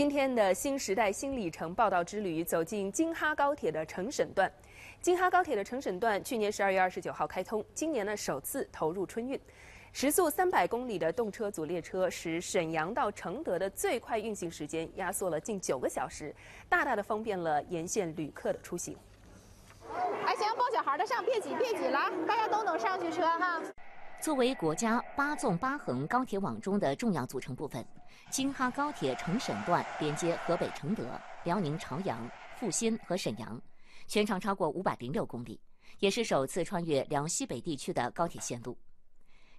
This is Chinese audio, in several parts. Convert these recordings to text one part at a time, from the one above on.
今天的新时代新里程报道之旅，走进京哈高铁的成沈段。京哈高铁的成沈段去年十二月二十九号开通，今年呢首次投入春运。时速三百公里的动车组列车，使沈阳到承德的最快运行时间压缩了近九个小时，大大的方便了沿线旅客的出行。哎，行，抱小孩的上，别挤，别挤，来，大家都能上去车哈。作为国家八纵八横高铁网中的重要组成部分，京哈高铁成沈段连接河北承德、辽宁朝阳、阜新和沈阳，全长超过五百零六公里，也是首次穿越辽西北地区的高铁线路。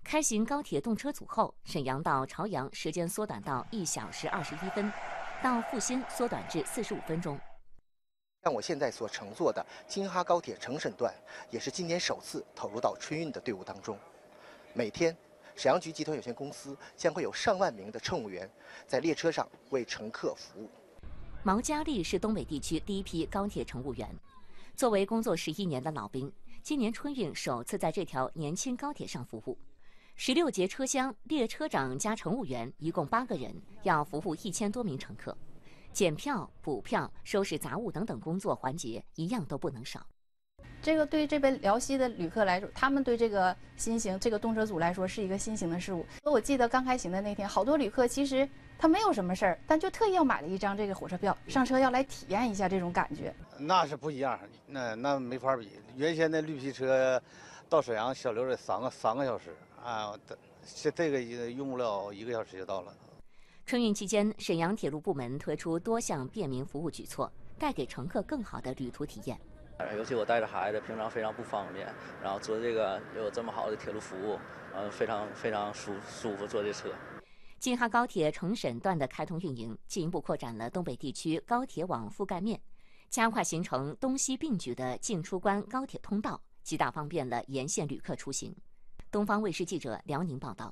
开行高铁动车组后，沈阳到朝阳时间缩短到一小时二十一分，到阜新缩短至四十五分钟。像我现在所乘坐的京哈高铁成沈段，也是今年首次投入到春运的队伍当中。每天，沈阳局集团有限公司将会有上万名的乘务员在列车上为乘客服务。毛佳丽是东北地区第一批高铁乘务员，作为工作十一年的老兵，今年春运首次在这条年轻高铁上服务。十六节车厢，列车长加乘务员一共八个人，要服务一千多名乘客，检票、补票、收拾杂物等等工作环节一样都不能少。这个对这边辽西的旅客来说，他们对这个新型这个动车组来说是一个新型的事物。我记得刚开行的那天，好多旅客其实他没有什么事儿，但就特意要买了一张这个火车票，上车要来体验一下这种感觉。那是不一样，那那没法比。原先的绿皮车到沈阳小刘得三个三个小时啊，这这个用不了一个小时就到了。春运期间，沈阳铁路部门推出多项便民服务举措，带给乘客更好的旅途体验。尤其我带着孩子，平常非常不方便，然后坐这个有这么好的铁路服务，嗯，非常非常舒舒服坐这车。京哈高铁成沈段的开通运营，进一步扩展了东北地区高铁网覆盖面，加快形成东西并举的进出关高铁通道，极大方便了沿线旅客出行。东方卫视记者辽宁报道。